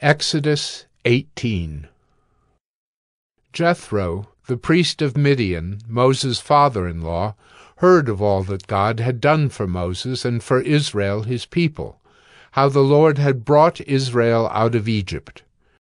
Exodus 18 Jethro, the priest of Midian, Moses' father-in-law, heard of all that God had done for Moses and for Israel his people, how the Lord had brought Israel out of Egypt.